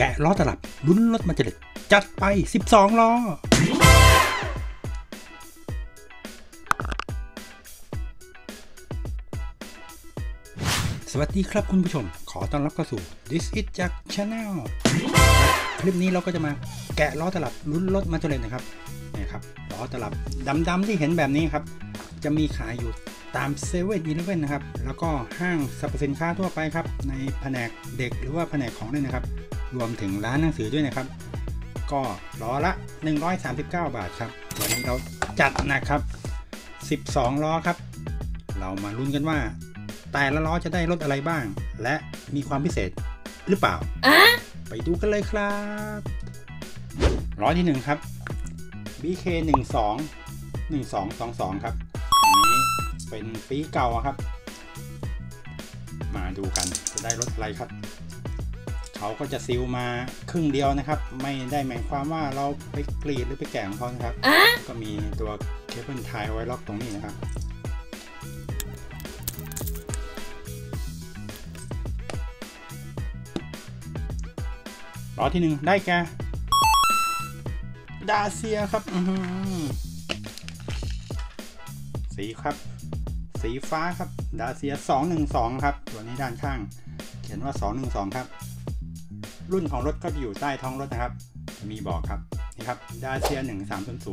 แกะล้อตลับลุ้นรถมาเจเด็ดจัดไป 12 ล้อ สวัสดีครับคุณผู้ชม ขอต้อนรับเข้าสู่ This is Jack Channel คลิปนี้เราก็จะมาแกะล้อตลับลุ้นรถมาเจเด็ดนะครับนี่ครับล้อตลับดำๆที่เห็นแบบนี้ครับ จะมีขายอยู่ตามเซเว่นอีเลฟเว่นนะครับ แล้วก็ห้างสรรพสินค้าทั่วไปครับ ในแผนกเด็กหรือว่าแผนกของเล่นนะครับ รวมถึงร้านหนังสือด้วยนะครับ ก็ล้อละ 139 บาทครับ วันนี้เราจัดนะครับ 12 ล้อครับ เรามาลุ้นกันว่า แต่ละล้อจะได้รถอะไรบ้าง และมีความพิเศษหรือเปล่า ไปดูกันเลยครับ ล้อที่ 1 ครับ BK 12 1222 ครับ อันนี้เป็นปีเก่าครับ มาดูกันจะได้รถอะไรครับ เขาก็จะซิลมาครึ่งเดียวนะครับ ไม่ได้หมายความว่าเราไปกรีดหรือไปแกะของเขานะครับ ก็มีตัวเคเบิลไทยไว้ล็อกตรงนี้นะครับล้อที่หนึ่งได้แกดาเซียครับอื้อหือสีครับ สีฟ้าครับ ดาเซีย 212 ครับ ตัวนี้ด้านข้าง เขียนว่า 212 ครับ รุ่นของรถก็จะอยู่ใต้ท้องรถนะครับ มีบอกครับนี่ครับดาเซีย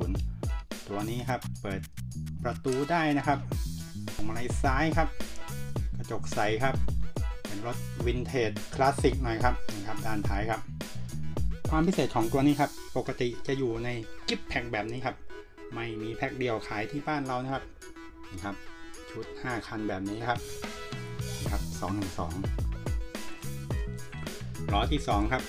1300 ตัวนี้ครับ เปิดประตูได้นะครับพวงมาลัยซ้ายครับ กระจกใสครับ เป็นรถวินเทจคลาสสิกหน่อยครับนี่ครับด้านท้ายครับ ความพิเศษของตัวนี้ครับ ปกติจะอยู่ในกิฟแพ็คแบบนี้ครับ ไม่มีแพ็คเดียวขายที่บ้านเรานะครับนี่ครับชุด 5 คันแบบนี้ครับนี่ครับ212 ล้อที่ 2 ครับ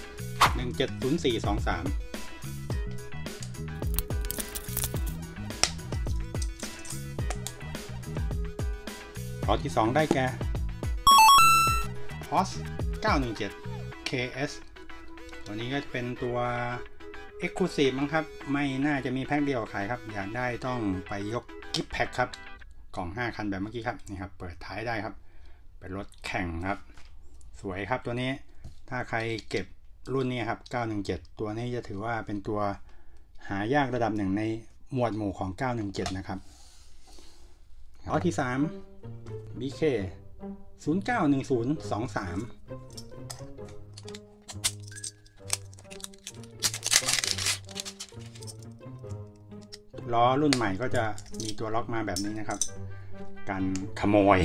170423ล้อที่ 2 ได้แก่ POS 917 KS ตัวนี้ก็เป็นตัว Exclusive มั้งครับ ไม่น่าจะมีแพ็คเดียวขายครับ อยากได้ต้องไปยกกิฟต์แพ็คครับ กล่อง 5 คันแบบเมื่อกี้ครับ นี่ครับ เปิดท้ายได้ครับ เป็นรถแข่งครับ สวยครับตัวนี้ ถ้าใครเก็บรุ่นนี้ครับ 917 ตัวนี้จะถือว่าเป็นตัวหายากระดับหนึ่งในหมวดหมู่ของ 917 นะครับล้อที่ 3 BK 091023 ล้อรุ่นใหม่ก็จะมีตัวล็อกมาแบบนี้นะครับกันขโมย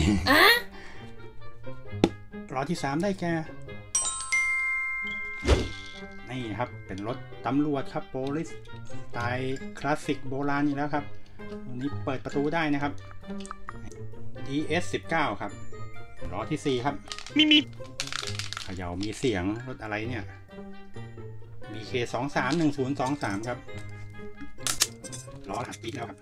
ล้อที่ 3 ได้แก่ นี่ครับเป็นรถตำรวจครับโปลิสสไตล์คลาสสิกโบราณนี่แล้วครับวันนี้เปิดประตูได้นะครับ DS 19 ครับล้อที่ 4 ครับ มีมีเขย่ามีเสียงรถอะไรเนี่ย BK 2 3 1 0 2 3 ครับล้อหัดปีแล้วครับ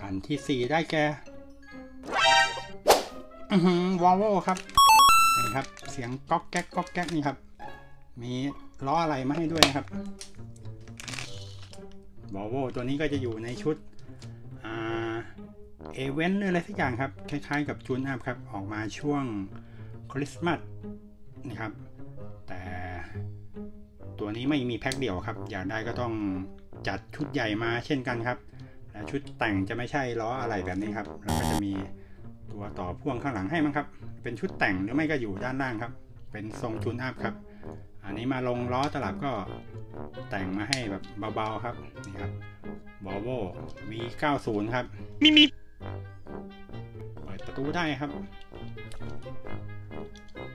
คันที่ 4 ได้แก่อือหือ วอลโวครับนี่ครับ เสียงก๊อกแก๊กก๊อกแก๊กนี่ครับ มีล้ออะไรมาให้ด้วยนะครับวอลโวตัวนี้ก็จะอยู่ในชุด Advent หรืออะไรสักอย่างครับ คล้ายๆ กับ Tune Up ครับ ออกมาช่วงคริสต์มาสนะครับ แต่ตัวนี้ไม่มีแพ็คเดี่ยวครับ อยากได้ก็ต้องจัดชุดใหญ่มาเช่นกันครับ และชุดแต่งจะไม่ใช่ล้ออะไรแบบนี้ครับ แล้วก็จะมี ตัวต่อพ่วงข้างหลังให้มั้งครับ เป็นชุดแต่งหรือไม่ก็อยู่ด้านล่างครับ เป็นทรงจูนอัพครับ อันนี้มาลงล้อตลับก็แต่งมาให้แบบเบาๆครับนี่ครับ Volvo V90 ครับมีมีเปิดประตูได้ครับ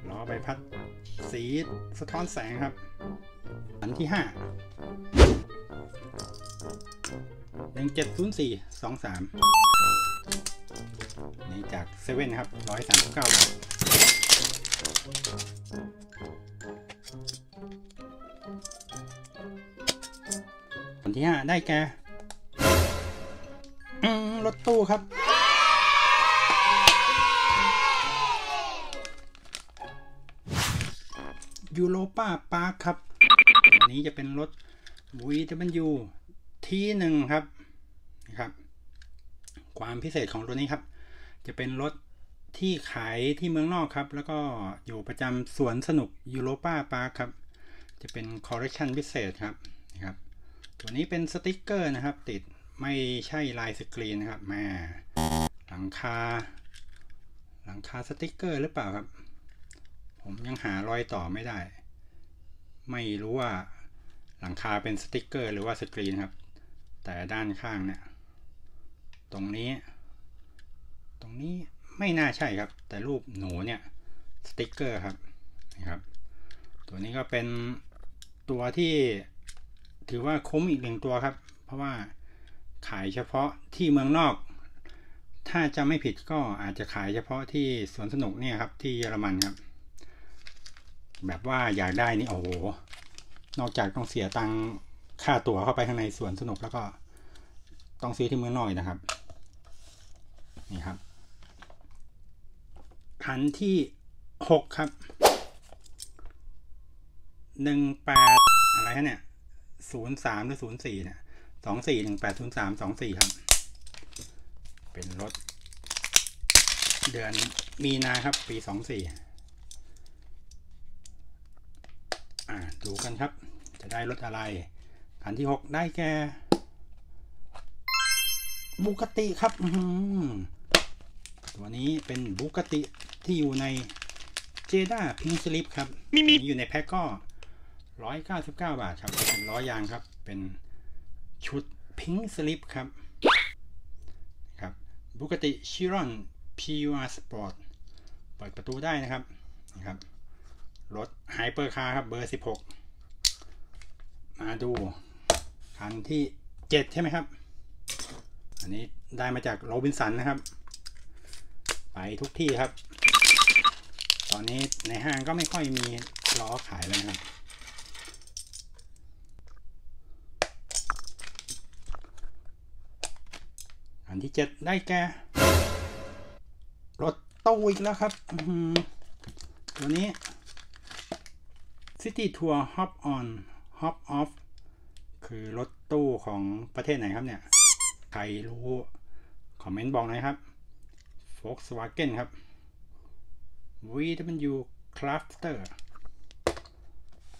ล้อใบพัดสีสะท้อนแสงครับ อันที่ห้าห นึ่งเจ็ดศูนย์สี่สองสามนี่จากเซเว่นครับร้อยสามสิบเก้าบาทคนที่ห้าได้แก่รถตู้ครับ ยูโรป้าปาร์คครับอันนี้จะเป็นรถ VW ที่หนึ่งครับนะครับ ความพิเศษของตัวนี้ครับ จะเป็นรถที่ขายที่เมืองนอกครับ แล้วก็อยู่ประจำสวนสนุก Europa-Park ครับ จะเป็นคอร์เรคชันพิเศษครับนะครับ ตัวนี้เป็นสติกเกอร์นะครับ ติดไม่ใช่ลายสกรีนนะครับมาหลังคา หลังคาสติกเกอร์หรือเปล่าครับ ผมยังหารอยต่อไม่ได้ ไม่รู้ว่าหลังคาเป็นสติกเกอร์หรือว่าสกรีนครับ แต่ด้านข้างเนี่ย ตรงนี้ ตรงนี้ไม่น่าใช่ครับ แต่รูปหนูเนี่ยสติกเกอร์ครับนะครับ ตัวนี้ก็เป็นตัวที่ถือว่าคุ้มอีกหนึ่งตัวครับ เพราะว่าขายเฉพาะที่เมืองนอก ถ้าจะไม่ผิดก็อาจจะขายเฉพาะที่สวนสนุกเนี่ยครับที่เยอรมันครับ แบบว่าอยากได้นี่โอ้โห นอกจากต้องเสียตังค่าตั๋วเข้าไปข้างในสวนสนุกแล้วก็ต้องซื้อที่เมืองนอกนะครับ นี่ครับคันที่หกครับหนึ่งแปดอะไรฮะเนี่ยศูนย์สามหรือศูนย์สี่เนี่ยสองสี่หนึ่งแปดศูนย์สามสองสี่ครับ เป็นรถ เดือนมีนาครับ ปีสองสี่อ่าดูกันครับ จะได้รถอะไรคันที่หกได้แก่บุกติครับ ตัวนี้เป็นบุกติที่อยู่ในเจด้าพิงสลิปครับมีอยู่ในแพ็กก็ร้อยเก้าสิบเก้าบาทครับ เป็นล้อยางครับ เป็นชุด Pink Slip ครับ ครับบุกติชิรอน PUR Sport เปิดประตูได้นะครับนะครับ รถ hypercar ครับเบอร์ 16 มาดูคันที่ 7 ใช่ไหมครับ อันนี้ได้มาจากโรบินสันนะครับ ไปทุกที่ครับ ตอนนี้ในห้างก็ไม่ค่อยมีล้อขายเลยนะครับ อันที่7ได้แก่รถตู้อีกแล้วครับตัวนี้ City Tour Hop On Hop Off คือรถตู้ของประเทศไหนครับเนี่ย ใครรู้ คอมเมนต์บอกหน่อยครับ Volkswagen ครับ VW Crafter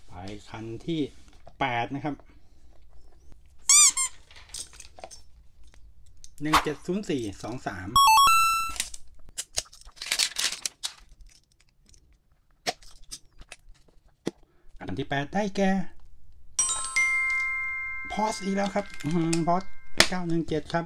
ไปคันที่ 8 นะครับ 170423อันที่ 8 ได้แก่พอสอีกแล้วครับพอส917ครับ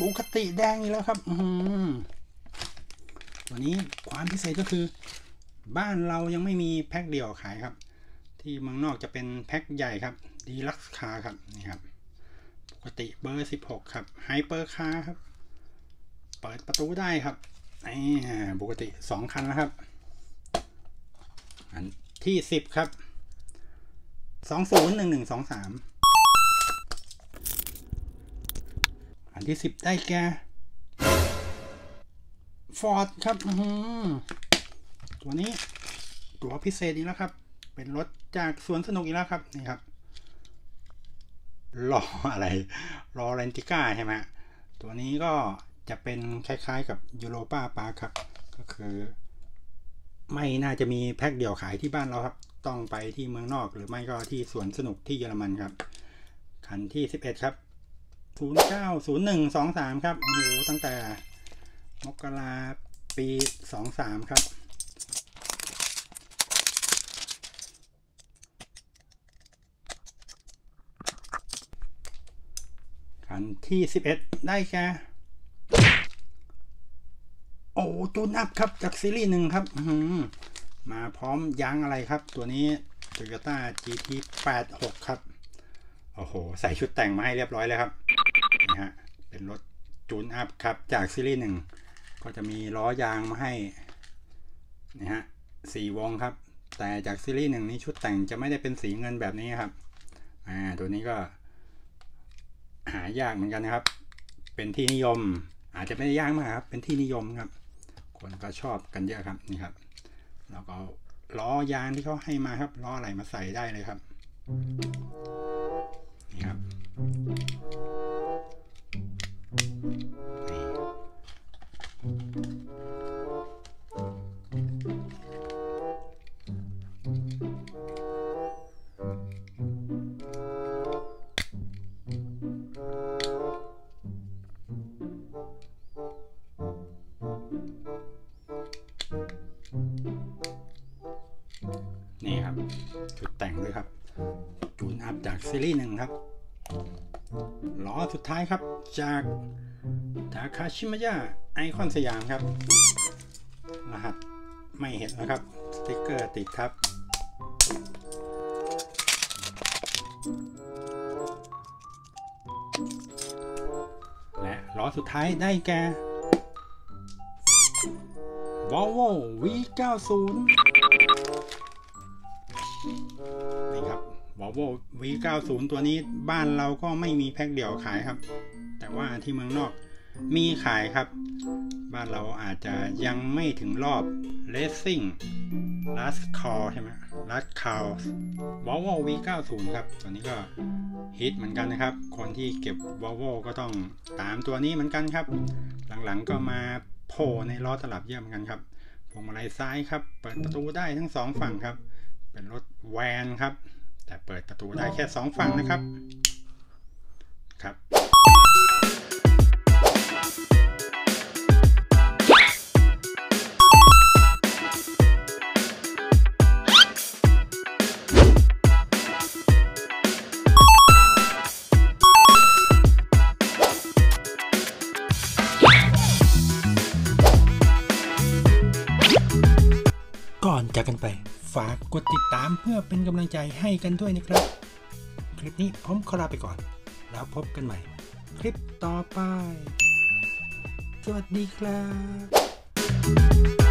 บุคติแดงอีกแล้วครับ อืตัวนี้ความพิเศษก็คือ บ้านเรายังไม่มีแพ็คเดี่ยวขายครับ ที่เมืองนอกจะเป็นแพ็คใหญ่ครับ deluxe car ครับนี่ครับปกติเบอร์16ครับ hypercar ครับ เปิดประตูได้ครับนี่ปกติ2คันแล้วครับ อันที่ 10 ครับ 201123 อันที่สิบได้แก่ฟอร์ดครับตัวนี้ตัวพิเศษอีกแล้วครับ เป็นรถจากสวนสนุกอีกแล้วครับนี่ครับล้ออะไรล้อเรนติก้าใช่ไหมตัวนี้ก็จะเป็นคล้ายๆกับยูโรป้าปาครับ ก็คือ ไม่น่าจะมีแพ็คเดี่ยวขายที่บ้านเราครับ ต้องไปที่เมืองนอกหรือไม่ก็ที่สวนสนุกที่เยอรมันครับ คันที่ 11 ครับ ศูนย์เก้าศูนย์หนึ่งสองสามครับโอ้โหตั้งแต่มกราปีสองสามครับคันที่สิบเอ็ดได้แค่โอ้จูนอัพครับจากซีรีส์หนึ่งครับมาพร้อมยางอะไรครับ ตัวนี้ Toyota GT 86 ครับ โอ้โห ใส่ชุดแต่งมาให้เรียบร้อยเลยครับ เป็นรถจูนอัพครับ จากซีรีส์หนึ่งก็จะมีล้อยางมาให้นะฮะสี่วงครับ แต่จากซีรีส์หนึ่งนี้ชุดแต่งจะไม่ได้เป็นสีเงินแบบนี้ครับอ่าตัวนี้ก็หายากเหมือนกันนะครับ เป็นที่นิยม อาจจะไม่ได้ยากมากครับ เป็นที่นิยมครับ คนก็ชอบกันเยอะครับนี่ครับแล้วก็ล้อยางที่เขาให้มาครับล้ออะไรมาใส่ได้เลยครับนี่ครับ นี่ครับ จุดแต่งเลยครับ จูนอัพจากซีรีส์หนึ่งครับ ล้อสุดท้ายครับจากทาคาชิมายะไอคอนสยามครับ รหัสไม่เห็นนะครับ สติกเกอร์ติดครับ และล้อสุดท้ายได้แก่ Volvo V90 Volvo V90 ตัวนี้บ้านเราก็ไม่มีแพ็คเดี่ยวขายครับ แต่ว่าที่เมืองนอกมีขายครับ บ้านเราอาจจะยังไม่ถึงรอบ Racing Last Call ใช่ไหม Last Call Volvo V90 ครับตัวนี้ก็ฮิตเหมือนกันนะครับ คนที่เก็บ Volvo ก็ต้องตามตัวนี้เหมือนกันครับ หลังๆก็มาโผล่ในล้อตลับเยอะเหมือนกันครับพวงมาลัยซ้ายครับ เปิดประตูได้ทั้งสองฝั่งครับ เป็นรถแวนครับ แต่เปิดประตูได้แค่สองฝั่งนะครับครับ ดติดตามเพื่อเป็นกำลังใจให้กันด้วยนะครับ คลิปนี้ผมขอลาไปก่อน แล้วพบกันใหม่ คลิปต่อไป สวัสดีครับ